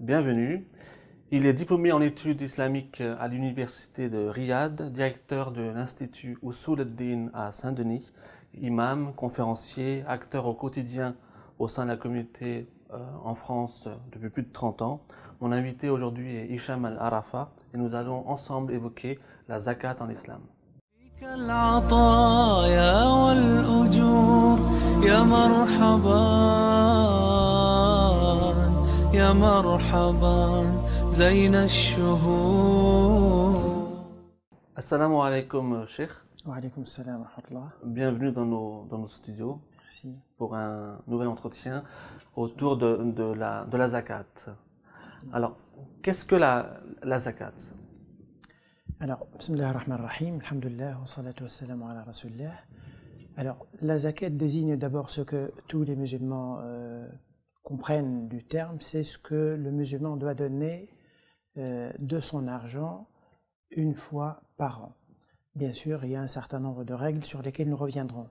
Bienvenue. Il est diplômé en études islamiques à l'université de Riyad, directeur de l'Institut Usul al-Din à Saint-Denis, imam, conférencier, acteur au quotidien au sein de la communauté euh, en France depuis plus de 30 ans. Mon invité aujourd'hui est Hicham Al-Arafa et nous allons ensemble évoquer la zakat en islam. العطايا والأجور يا مرحبا يا مرحبا زين الشهور Assalamu alaikum, Sheikh. Wa alaykoum salam wa rahmatullah. Bienvenue dans nos, dans nos studios Merci. pour un nouvel entretien autour de, de la, de la zakat. Alors, qu'est-ce que la, la zakat Alors, bismillah ar-Rahman ar-Rahim, alhamdulillah, wa salatu wa salam ala rasulillah. Alors, la zakat désigne d'abord ce que tous les musulmans euh, comprennent du terme, c'est ce que le musulman doit donner euh, de son argent une fois par an. Bien sûr, il y a un certain nombre de règles sur lesquelles nous reviendrons.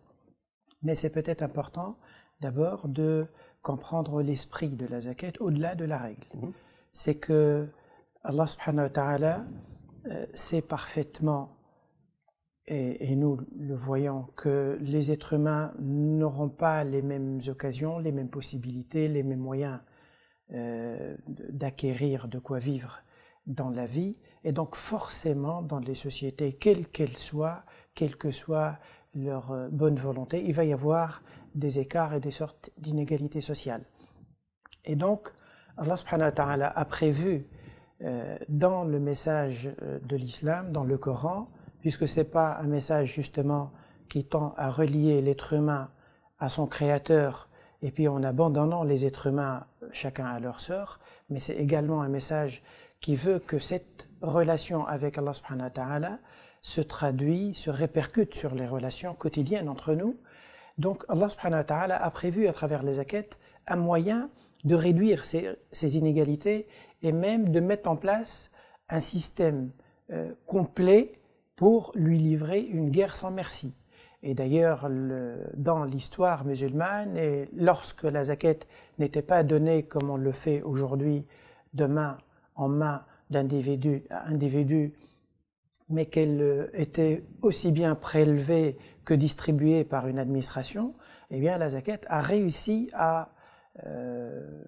Mais c'est peut-être important d'abord de comprendre l'esprit de la zakat au-delà de la règle. Mhm. C'est que Allah subhanahu wa ta'ala euh, sait parfaitement, et, nous le voyons, que les êtres humains n'auront pas les mêmes occasions, les mêmes possibilités, les mêmes moyens euh, d'acquérir de quoi vivre dans la vie. Et donc forcément, dans les sociétés, quelles qu'elles soient, quelle que soit leur euh, bonne volonté, il va y avoir des écarts et des sortes d'inégalités sociales. Et donc, Allah subhanahu a prévu euh, dans le message de l'islam, dans le Coran, puisque c'est pas un message justement qui tend à relier l'être humain à son créateur et puis en abandonnant les êtres humains chacun à leur sort, mais c'est également un message qui veut que cette relation avec Allah subhanahu wa ta'ala se traduit, se répercute sur les relations quotidiennes entre nous. Donc Allah subhanahu wa ta'ala a prévu à travers les zakat un moyen de réduire ces, ces inégalités et même de mettre en place un système euh, complet pour lui livrer une guerre sans merci. Et d'ailleurs, le- dans l'histoire musulmane, et lorsque la zakat n'était pas donnée comme on le fait aujourd'hui, de main en main d'individu à individu, mais qu'elle euh, était aussi bien prélevée que distribuée par une administration, eh bien la zakat a réussi à euh,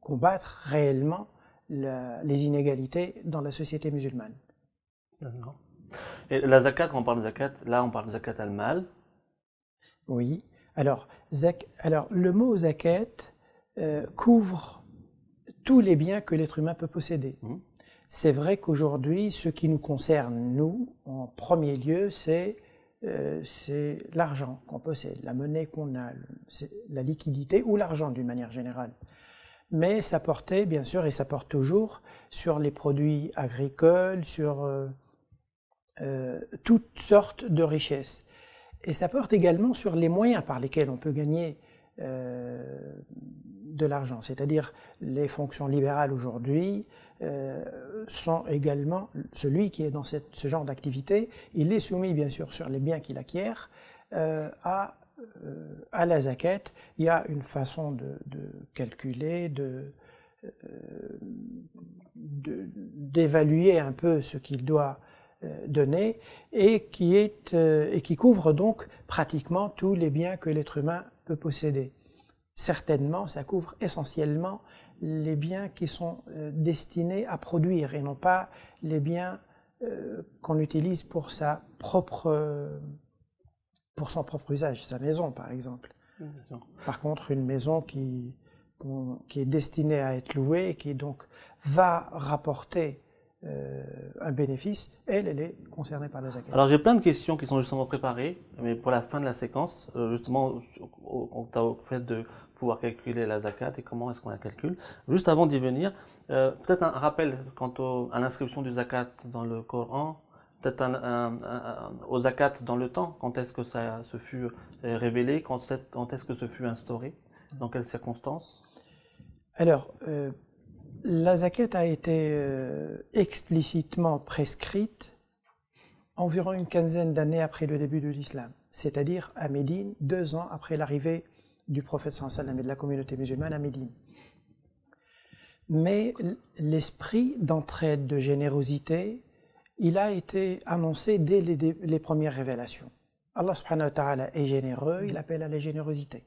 combattre réellement les inégalités dans la société musulmane. Et la zakat, quand on parle de zakat, là on parle de zakat al-mal. Oui. Alors, zak- alors le mot zakat euh, couvre tous les biens que l'être humain peut posséder. Mhm. C'est vrai qu'aujourd'hui, ce qui nous concerne, nous, en premier lieu, c'est euh, l'argent qu'on possède, la monnaie qu'on a, la liquidité ou l'argent d'une manière générale. Mais ça portait, bien sûr, et ça porte toujours sur les produits agricoles, sur euh, euh, toutes sortes de richesses. Et ça porte également sur les moyens par lesquels on peut gagner euh, de l'argent. C'est-à-dire les fonctions libérales aujourd'hui euh, sont également, celui qui est dans ce genre d'activité, il est soumis bien sûr sur les biens qu'il acquiert à, à la zakat. Il y a une façon de, calculer, de- d'évaluer un peu ce qu'il doit euh, donner et qui, est, euh, et qui couvre donc pratiquement tous les biens que l'être humain peut posséder. Certainement, ça couvre essentiellement les biens qui sont euh, destinés à produire et non pas les biens qu'on utilise pour sa propre, pour son propre usage, sa maison par exemple. Par contre, une maison qui, qui est destinée à être louée et qui donc va rapporter euh, un bénéfice, elle, elle est concernée par la zakat. Alors j'ai plein de questions qui sont justement préparées, mais pour la fin de la séquence, euh, justement, au, au- au fait de pouvoir calculer la zakat et comment est-ce qu'on la calcule. Juste avant d'y venir, euh, peut-être un rappel quant au- à l'inscription du zakat dans le Coran, peut-être un, un- un- au zakat dans le temps, quand est-ce que ça se fut révélé, quand, est-ce que ce fut instauré, dans quelles circonstances? Alors, la zakat a été euh, explicitement prescrite environ une quinzaine d'années après le début de l'islam, c'est-à-dire à Médine, deux ans après l'arrivée du prophète sallam et de la communauté musulmane à Médine. Mais l'esprit d'entraide, de générosité, il a été annoncé dès les, les premières révélations. Allah subhanahu wa ta'ala est généreux, il appelle à la générosité.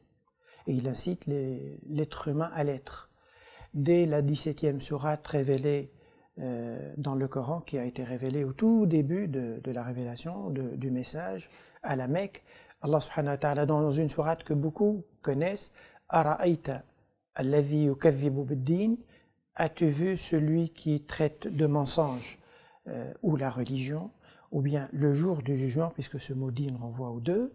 Et il incite l'être humain à l'être. Dès la 17e sourate révélée euh, dans le Coran, qui a été révélée au tout début de, la révélation du message à la Mecque, Allah subhanahu wa ta'ala, dans une sourate que beaucoup connaissent, Ara'aita alladhi yukadhibu bid-din, as-tu vu celui qui traite de mensonge euh, ou la religion, ou bien le jour du jugement, puisque ce mot din renvoie aux deux,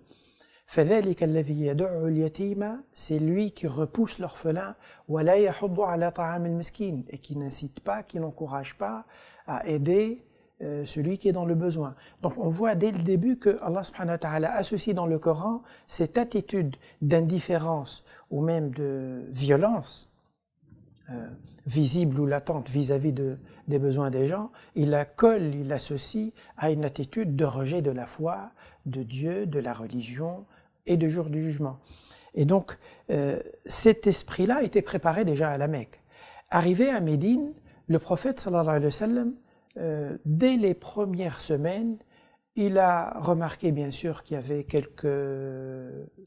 فذلك الذي يدع اليتيم c'est lui qui repousse l'orphelin ولا يحض على طعام المسكين et qui n'incite pas, qui n'encourage pas à aider euh, celui qui est dans le besoin. Donc on voit dès le début que Allah subhanahu wa ta'ala associe dans le Coran cette attitude d'indifférence ou même de violence euh, visible ou latente vis-à-vis de, des besoins des gens, il la colle, il l'associe à une attitude de rejet de la foi, de Dieu, de la religion et du jour du jugement. Et donc, euh, cet esprit-là était préparé déjà à la Mecque. Arrivé à Médine, le prophète sallallahu alayhi wa sallam, euh, dès les premières semaines, il a remarqué bien sûr qu'il y avait quelques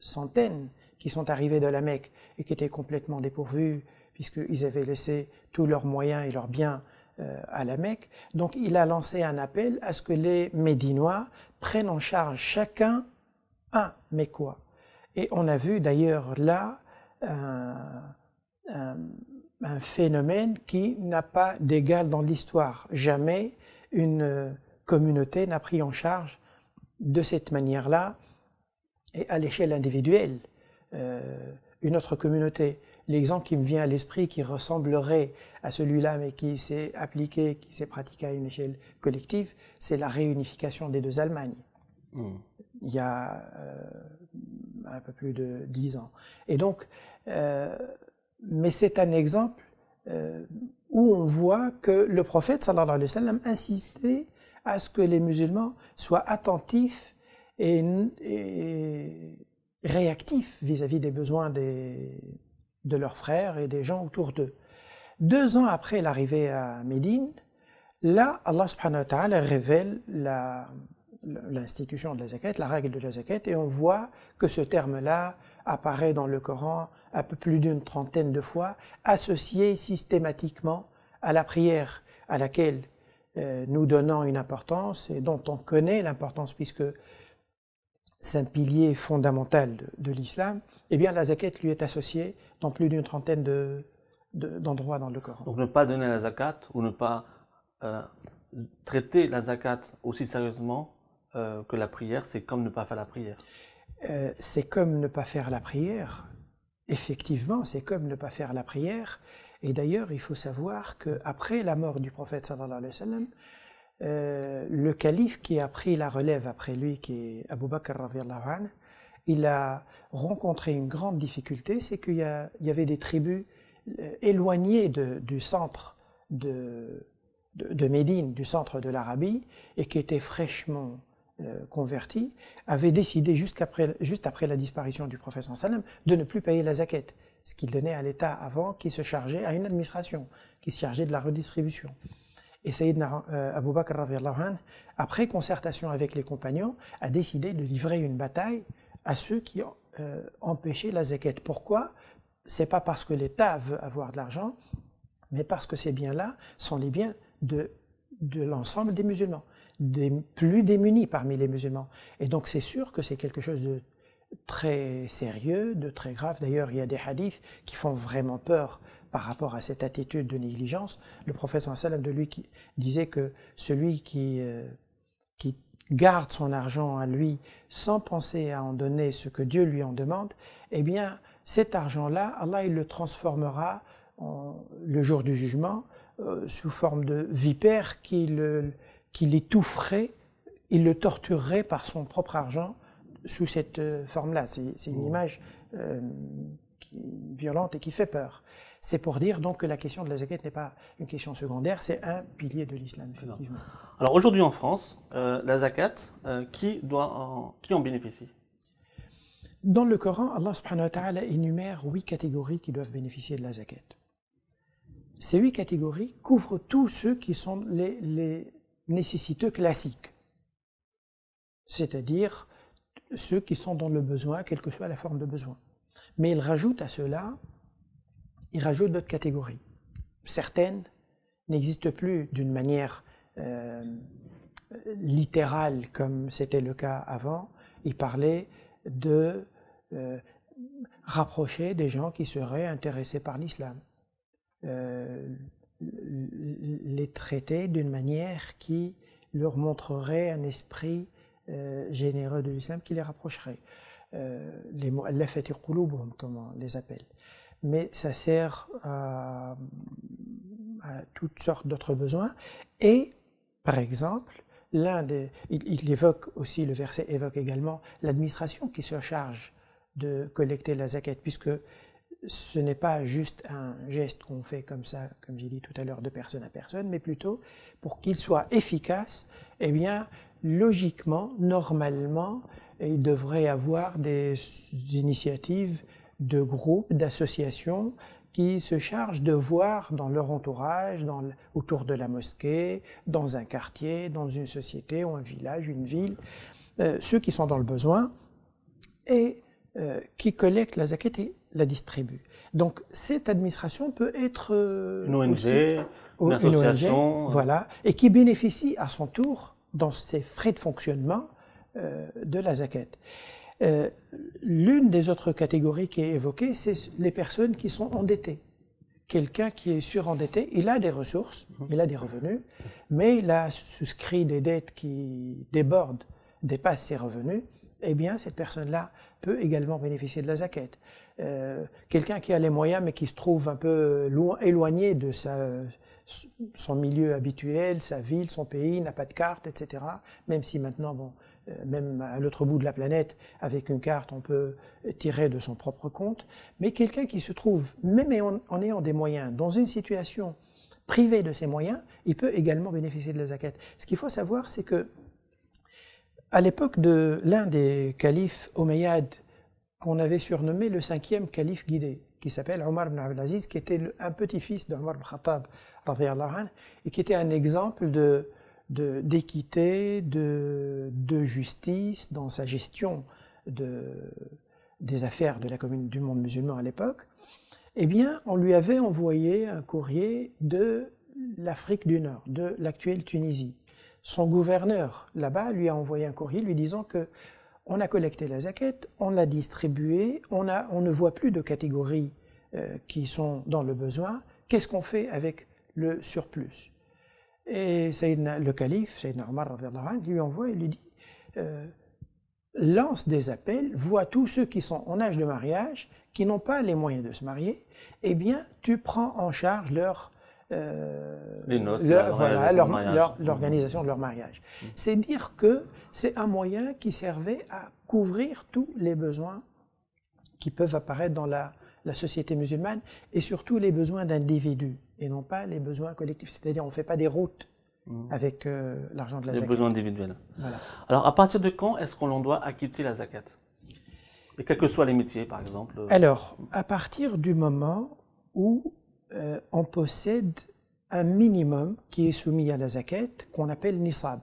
centaines qui sont arrivés de la Mecque et qui étaient complètement dépourvus puisqu'ils avaient laissé tous leurs moyens et leurs biens euh, à la Mecque. Donc il a lancé un appel à ce que les Médinois prennent en charge chacun un Mécois. Et on a vu d'ailleurs là un, phénomène qui n'a pas d'égal dans l'histoire. Jamais une communauté n'a pris en charge de cette manière-là et à l'échelle individuelle euh, une autre communauté. L'exemple qui me vient à l'esprit, qui ressemblerait à celui-là, mais qui s'est appliqué, qui s'est pratiqué à une échelle collective, c'est la réunification des deux Allemagnes. Mmh. Il y a euh, un peu plus de dix ans. Et donc, euh, mais c'est un exemple euh, où on voit que le prophète, sallallahu alayhi wa sallam, insistait à ce que les musulmans soient attentifs et, réactifs vis-à-vis -vis des besoins des, de leurs frères et des gens autour d'eux. Deux ans après l'arrivée à Médine, là, Allah subhanahu wa ta'ala révèle l'institution de la zakat, la règle de la zakat, et on voit que ce terme-là apparaît dans le Coran un peu plus d'une trentaine de fois, associé systématiquement à la prière à laquelle euh, nous donnons une importance et dont on connaît l'importance puisque c'est un pilier fondamental de, l'islam, eh bien la zakat lui est associée dans plus d'une trentaine de, d'endroits dans le Coran. Donc ne pas donner la zakat ou ne pas euh, traiter la zakat aussi sérieusement euh, que la prière, c'est comme ne pas faire la prière. Euh, c'est comme ne pas faire la prière. Effectivement, c'est comme ne pas faire la prière. Et d'ailleurs, il faut savoir qu'après la mort du prophète sallallahu alayhi wa sallam, euh, le calife qui a pris la relève après lui, qui est Abu Bakr il a rencontré une grande difficulté, c'est qu'il y, avait des tribus éloignées du centre de, Médine, du centre de l'Arabie, et qui étaient fraîchement convertis, avaient décidé juste après, juste après la disparition du prophète sallam de ne plus payer la zakat, ce qu'il donnait à l'État avant, qui se chargeait à une administration, qui se chargeait de la redistribution. Et Sayyidina euh, Abu Bakr, après concertation avec les compagnons, a décidé de livrer une bataille à ceux qui euh, empêché la zakat. Pourquoi? C'est pas parce que l'État veut avoir de l'argent, mais parce que ces biens-là sont les biens de, de l'ensemble des musulmans, plus démunis parmi les musulmans. Et donc c'est sûr que c'est quelque chose de très sérieux, de très grave. D'ailleurs, il y a des hadiths qui font vraiment peur par rapport à cette attitude de négligence. Le prophète sallam de lui qui disait que celui qui, euh, qui garde son argent à lui sans penser à en donner ce que Dieu lui en demande, eh bien, cet argent-là, Allah il le transformera le jour du jugement euh, sous forme de vipère qui, le, qui l'étoufferait, il le torturerait par son propre argent sous cette euh, forme-là. C'est, c'est une image euh, qui, violente et qui fait peur. C'est pour dire donc que la question de la zakat n'est pas une question secondaire, c'est un pilier de l'islam, effectivement. Alors aujourd'hui en France, euh, la zakat, euh, qui, doit en, qui en bénéficie? Dans le Coran, Allah subhanahu wa ta'ala énumère huit catégories qui doivent bénéficier de la zakat. Ces huit catégories couvrent tous ceux qui sont les, les nécessiteux classiques, c'est-à-dire ceux qui sont dans le besoin, quelle que soit la forme de besoin. Mais il rajoute à cela, il rajoute d'autres catégories. Certaines n'existent plus d'une manière euh, littérale comme c'était le cas avant. Il parlait de euh, rapprocher des gens qui seraient intéressés par l'islam. Euh, les traiter d'une manière qui leur montrerait un esprit euh, généreux de l'islam qui les rapprocherait. Euh, les mots comme on les appelle. Mais ça sert à, toutes sortes d'autres besoins. Et, par exemple, l'un des, il, évoque aussi, le verset évoque également l'administration qui se charge de collecter la zakat, puisque ce n'est pas juste un geste qu'on fait comme ça, comme j'ai dit tout à l'heure, de personne à personne, mais plutôt pour qu'il soit efficace, eh bien, logiquement, normalement, il devrait avoir des initiatives de groupes, d'associations qui se chargent de voir dans leur entourage, autour de la mosquée, dans un quartier, dans une société ou un village, une ville, euh, ceux qui sont dans le besoin et euh, qui collectent la zakat et la distribuent. Donc cette administration peut être euh, une ONG, une association, voilà, et qui bénéficie à son tour dans ses frais de fonctionnement euh, de la zakat. Euh, l'une des autres catégories qui est évoquée, c'est les personnes qui sont endettées. Quelqu'un qui est surendetté, il a des ressources, il a des revenus, mais il a souscrit des dettes qui débordent, dépassent ses revenus, eh bien, cette personne-là peut également bénéficier de la zakat. Euh, quelqu'un qui a les moyens, mais qui se trouve un peu loin, éloigné de son milieu habituel, sa ville, son pays, n'a pas de carte, etc. Même si maintenant, bon, euh, même à l'autre bout de la planète, avec une carte, on peut tirer de son propre compte. Mais quelqu'un qui se trouve, même en, ayant des moyens, dans une situation privée de ses moyens, il peut également bénéficier de la zakat. Ce qu'il faut savoir, c'est que à l'époque de l'un des califes omeyyades qu'on avait surnommé le cinquième calife guidé, qui s'appelle Omar ibn Abdelaziz, qui était un petit-fils d'Omar ibn Khattab, et qui était un exemple de, d'équité, de, justice dans sa gestion de, des affaires de la commune du monde musulman à l'époque, eh bien, on lui avait envoyé un courrier de l'Afrique du Nord, de l'actuelle Tunisie. Son gouverneur là-bas lui a envoyé un courrier lui disant que on a collecté la zakat, on l'a distribuée, on, a, on ne voit plus de catégories euh, qui sont dans le besoin. Qu'est-ce qu'on fait avec le surplus? Et le calife, Sayyidina Omar, lui envoie et lui dit euh, lance des appels, vois tous ceux qui sont en âge de mariage, qui n'ont pas les moyens de se marier, eh bien, tu prends en charge leur euh, l'organisation de leur mariage. Mmh. C'est dire que c'est un moyen qui servait à couvrir tous les besoins qui peuvent apparaître dans la, la société musulmane et surtout les besoins d'individus et non pas les besoins collectifs. C'est-à-dire on ne fait pas des routes mmh. avec euh, l'argent de la zakat. Les besoins individuels. Voilà. Alors à partir de quand est-ce qu'on doit acquitter la zakat? Et quels que soient les métiers par exemple Alors à partir du moment où euh, on possède un minimum qui est soumis à la zakat qu'on appelle nisab,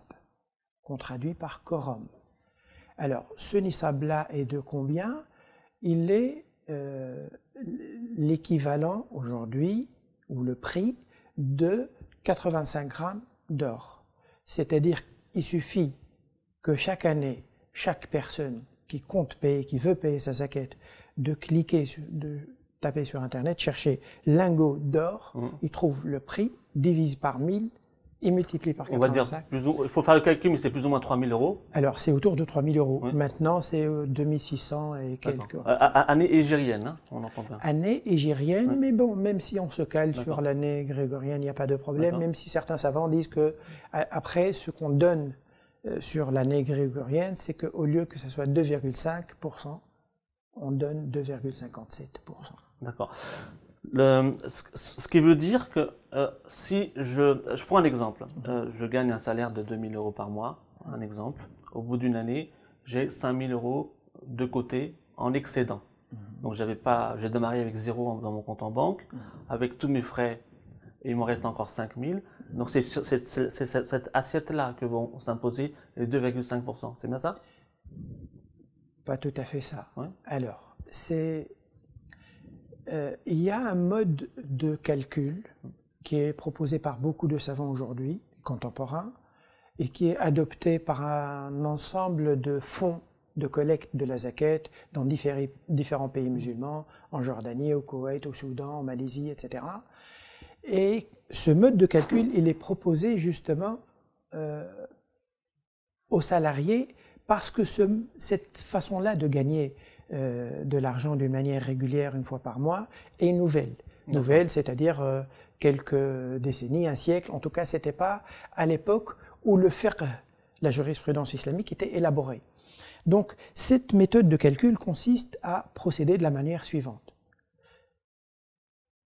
qu'on traduit par quorum. Alors, ce nisab-là est de combien? Il est euh, l'équivalent aujourd'hui, ou le prix, de 85 grammes d'or. C'est-à-dire qu'il suffit que chaque année, chaque personne qui compte payer, qui veut payer sa zakat, de cliquer, de taper sur Internet, chercher lingot d'or, mmh. il trouve le prix, divise par 1000 et multiplie par 85. On va dire, il faut faire le calcul, mais c'est plus ou moins 3000 euros. Alors, c'est autour de 3000 euros. Maintenant, c'est 2600 euh, et quelques. année égérienne, hein, on entend bien. Année égérienne, mais bon, même si on se cale sur l'année grégorienne, il n'y a pas de problème, même si certains savants disent que, après, ce qu'on donne euh, sur l'année grégorienne, c'est qu'au lieu que ce soit 2,5%, on donne 2,57%. D'accord. Ce qui veut dire que euh, si je, je prends un exemple, euh, je gagne un salaire de 2000 euros par mois, un exemple, au bout d'une année, j'ai 5000 euros de côté en excédent. Donc j'avais pas, j'ai démarré avec zéro dans mon compte en banque, avec tous mes frais et il me reste encore 5 000. Donc c'est cette, cette assiette-là que vont s'imposer les 2,5%. C'est bien ça? Pas tout à fait ça. Ouais. Alors, c'est. Euh, il y a un mode de calcul qui est proposé par beaucoup de savants aujourd'hui, contemporains, et qui est adopté par un ensemble de fonds de collecte de la zaquette dans différents pays musulmans, en Jordanie, au Koweït, au Soudan, en Malaisie, etc. Et ce mode de calcul, il est proposé justement euh, aux salariés parce que ce- cette façon-là de gagner euh, de l'argent d'une manière régulière une fois par mois est nouvelle. Nouvelle, c'est-à-dire euh, quelques décennies, un siècle. En tout cas, c'était pas à l'époque où le fiqh, la jurisprudence islamique, était élaborée. Donc, cette méthode de calcul consiste à procéder de la manière suivante.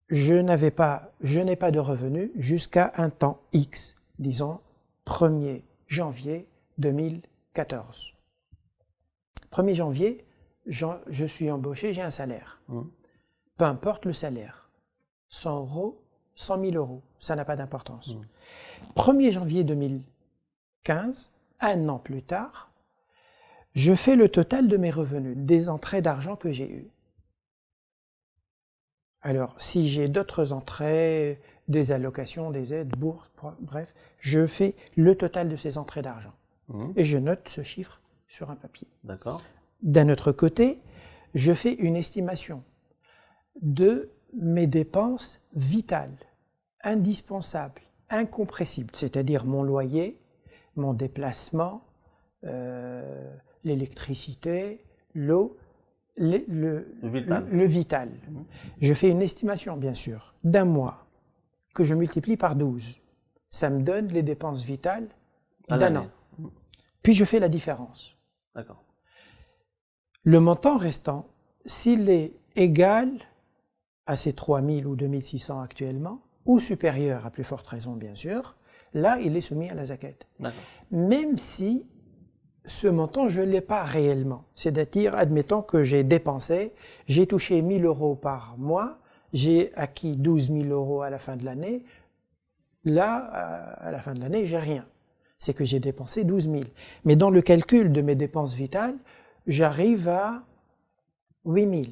Je n'avais pas, je n'ai pas de revenus jusqu'à un temps X, disons 1er janvier 2014. 1er janvier, je suis embauché, j'ai un salaire. Mhm. Peu importe le salaire. 100 euros, 100 000 euros, ça n'a pas d'importance. 1er janvier 2015, un an plus tard, je fais le total de mes revenus, des entrées d'argent que j'ai eues. Alors, si j'ai d'autres entrées, des allocations, des aides, bourses, bref, je fais le total de ces entrées d'argent. Mhm. Et je note ce chiffre sur un papier. D'accord. D'un autre côté, je fais une estimation de mes dépenses vitales, indispensables, incompressibles, c'est-à-dire mon loyer, mon déplacement, euh, l'électricité, l'eau, le, Le vital. le vital. Je fais une estimation, bien sûr, d'un mois que je multiplie par 12. Ça me donne les dépenses vitales d'un an. Puis je fais la différence. D'accord. Le montant restant, s'il est égal à ces 3000 ou 2600 actuellement, ou supérieur à plus forte raison bien sûr, là il est soumis à la zakat. Même si ce montant je ne l'ai pas réellement. C'est-à-dire, admettons que j'ai dépensé, j'ai touché 1000 euros par mois, j'ai acquis 12 000 euros à la fin de l'année, là, à à la fin de l'année, j'ai rien. C'est que j'ai dépensé 12 000. Mais dans le calcul de mes dépenses vitales, j'arrive à 8 000.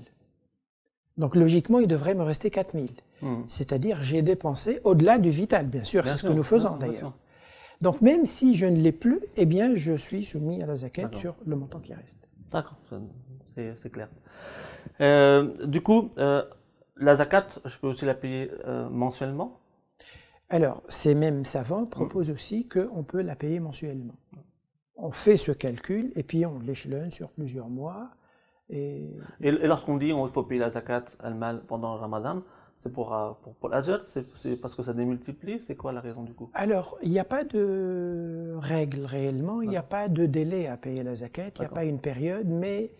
Donc logiquement, il devrait me rester 4 000. Mhm. C'est-à-dire, j'ai dépensé au-delà du vital, bien sûr, c'est ce que nous faisons d'ailleurs. Donc même si je ne l'ai plus, eh bien, je suis soumis à la D'accord. sur le montant qui reste. D'accord, c'est clair. Euh, du coup, euh, la zakat, je peux aussi la payer euh, mensuellement? Alors, ces mêmes savants proposent aussi qu'on peut la payer mensuellement. On fait ce calcul et puis on l'échelonne sur plusieurs mois. Et Et, et lorsqu'on dit qu'il faut payer la zakat al-mal pendant le ramadan, c'est pour, euh, pour, pour c'est parce que ça démultiplie C'est quoi la raison du coup? Alors, il n'y a pas de règle réellement, il n'y a pas de délai à payer la zakat, il n'y a pas une période, mais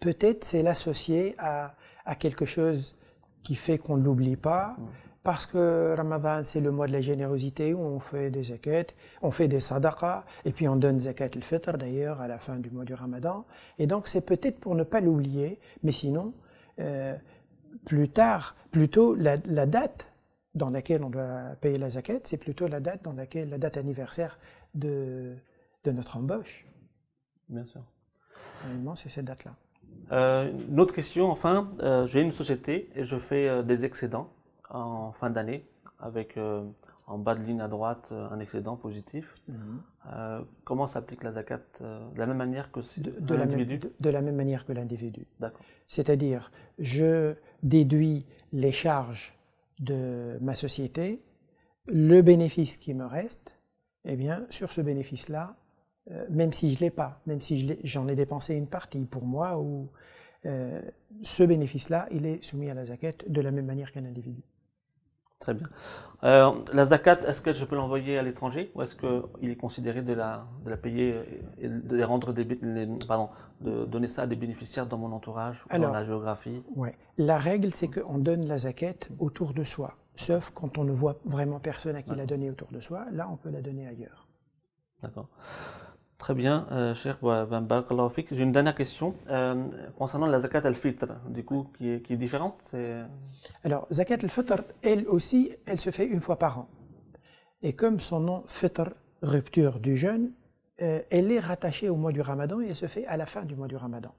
peut-être c'est l'associer à, à quelque chose qui fait qu'on ne l'oublie pas. Parce que Ramadan, c'est le mois de la générosité où on fait des zakats, on fait des sadaqas, et puis on donne zakat al-fitr d'ailleurs à la fin du mois du Ramadan. Et donc c'est peut-être pour ne pas l'oublier, mais sinon, euh, plus tard, plutôt la, la date dans laquelle on doit payer la zakat, c'est plutôt la date dans laquelle, la date anniversaire de, de notre embauche. Bien sûr. Réellement, c'est cette date-là. Euh, une autre question, enfin, euh, j'ai une société et je fais euh, des excédents en fin d'année avec euh, en bas de ligne à droite euh, un excédent positif. Euh, comment s'applique la zakat euh, De la même manière que si De, la même, individu? de- de la même manière que l'individu. C'est-à-dire, je déduis les charges de ma société, le bénéfice qui me reste, eh bien, sur ce bénéfice-là, même si je ne l'ai pas, même si je j'en ai, dépensé une partie pour moi, ou ce bénéfice-là, il est soumis à la zakat de la même manière qu'un individu. Très bien. Euh, la zakat, est-ce que je peux l'envoyer à l'étranger ou est-ce qu'il est considéré de la, de la payer et de les rendre des, les- pardon, de donner ça à des bénéficiaires dans mon entourage ou dans la géographie? Ouais. La règle, c'est qu'on donne la zakat autour de soi, sauf quand on ne voit vraiment personne à qui la donner autour de soi. Là, on peut la donner ailleurs. D'accord. Très bien, euh, ben, barakallahu fik. J'ai une dernière question euh, concernant la zakat al-fitr, du coup, qui est, différente. Alors, Zakat al-Fitr, elle aussi, elle se fait une fois par an. Et comme son nom, Fitr, rupture du jeûne, euh, elle est rattachée au mois du Ramadan et elle se fait à la fin du mois du Ramadan.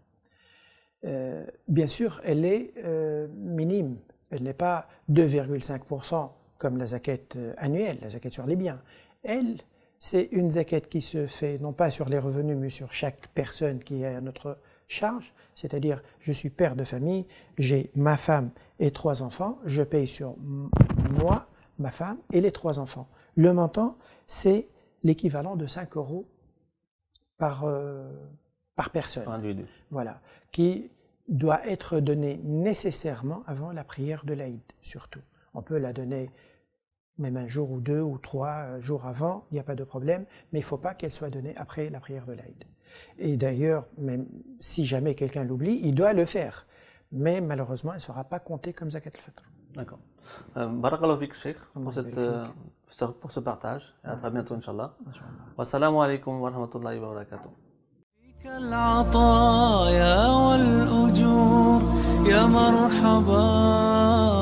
Euh, bien sûr, elle est euh, minime. Elle n'est pas 2,5% comme la zakat euh, annuelle, la zakat sur les biens. Elle, c'est une zakat qui se fait non pas sur les revenus, mais sur chaque personne qui est à notre charge. C'est-à-dire, je suis père de famille, j'ai ma femme et trois enfants, je paye sur moi, ma femme et les trois enfants. Le montant, c'est l'équivalent de 5 euros par, euh, par personne individu. voilà, qui doit être donnée nécessairement avant la prière de l'Aïd, surtout. On peut la donner même un jour ou deux ou trois euh, jours avant, il n'y a pas de problème, mais il ne faut pas qu'elle soit donnée après la prière de l'Aïd. Et d'ailleurs, même si jamais quelqu'un l'oublie, il doit le faire. Mais malheureusement, elle ne sera pas comptée comme zakat al-fitr. D'accord. Euh, barakallahu fik, Cheikh, Allah pour, cette, barik euh, ce- pour ce partage. Et à très bientôt, Inch'Allah. Wassalamu alaikum wa rahmatullahi wa barakatuh. العطايا والأجور يا مرحبا يا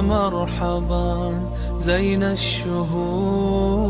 مرحبا زين الشهور